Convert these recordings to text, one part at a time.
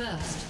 First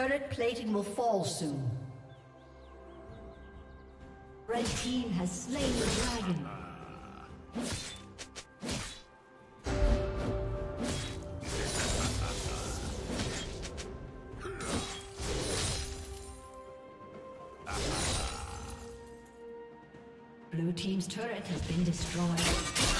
Turret plating will fall soon. Red team has slain the dragon. Blue team's turret has been destroyed.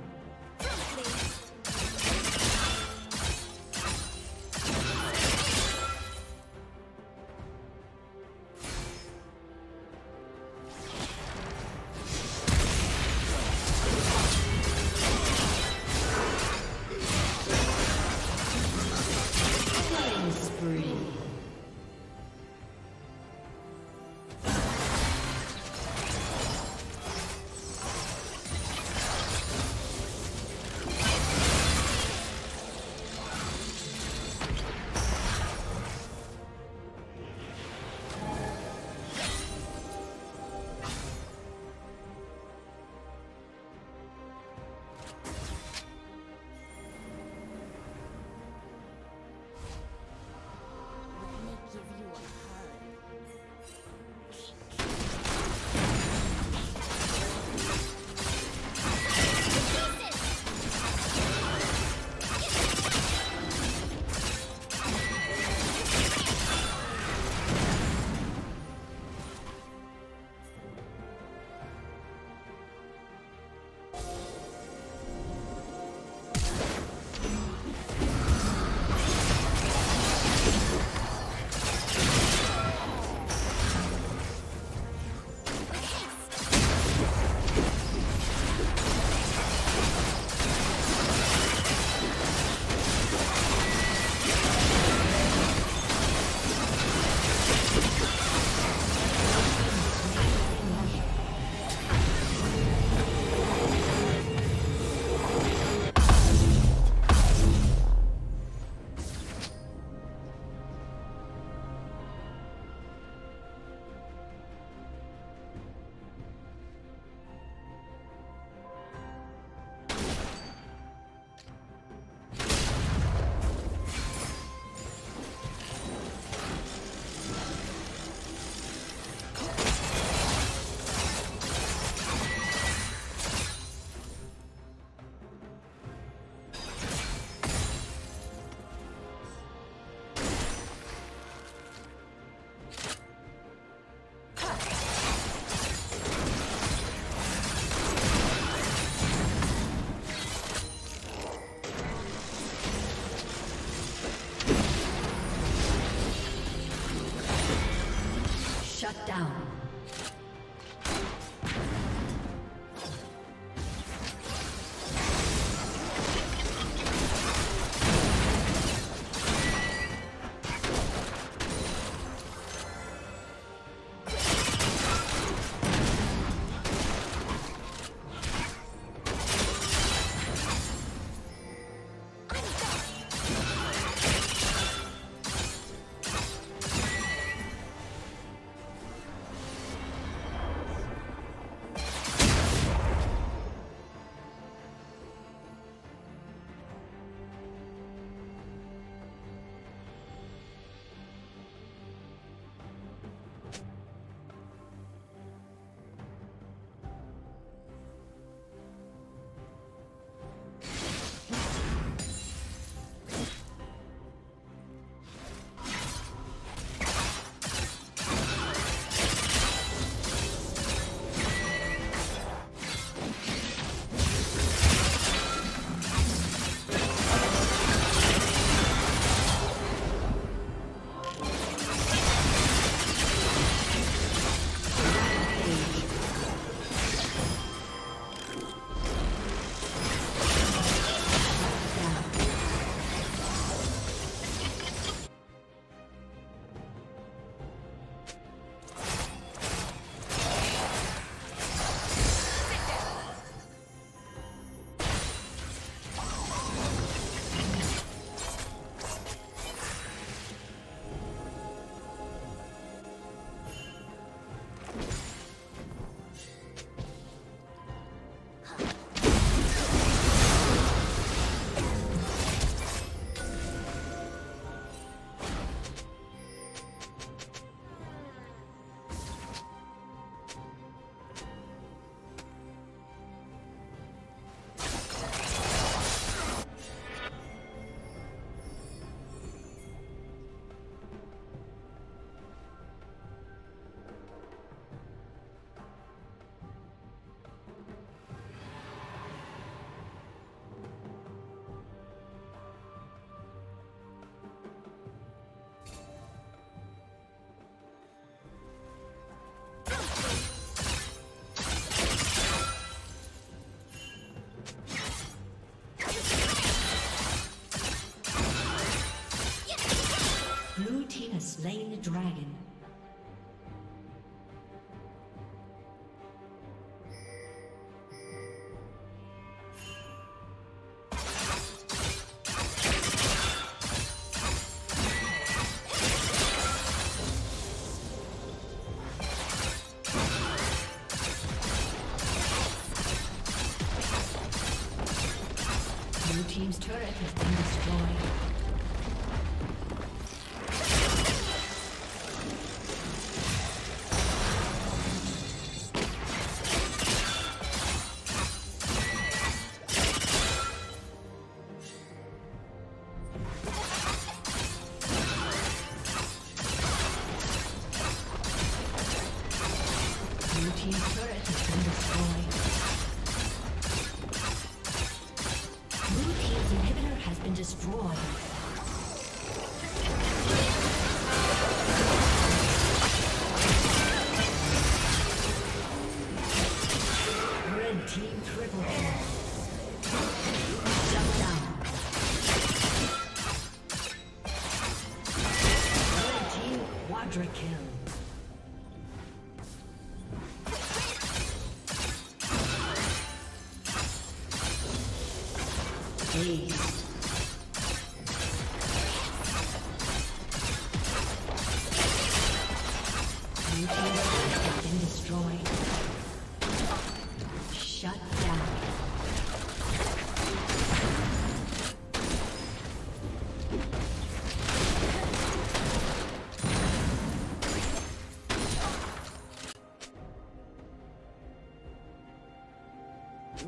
Dragon.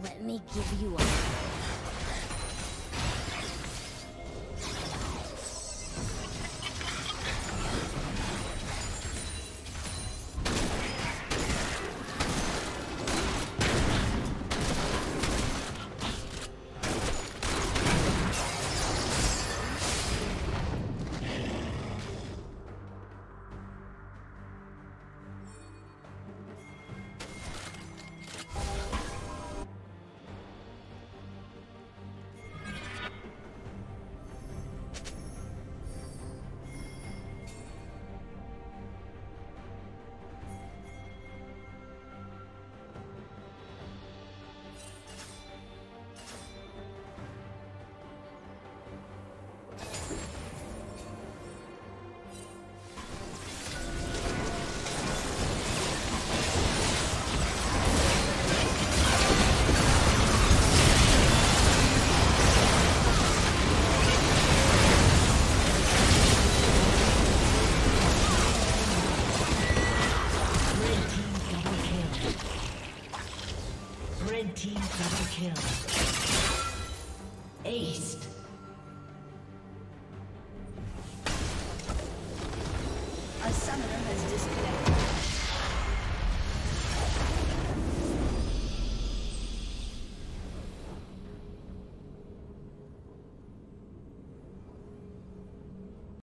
Let me give you a